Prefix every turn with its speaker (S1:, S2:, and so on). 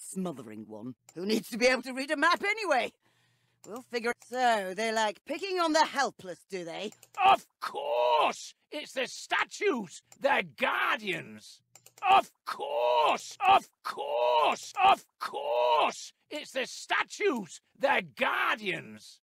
S1: smothering one who needs to be able to read a map anyway. We'll figure it. So, they like picking on the helpless, do they?
S2: Of course! It's the statues! They're guardians! Of course! Of course! Of course! It's the statues! They're guardians!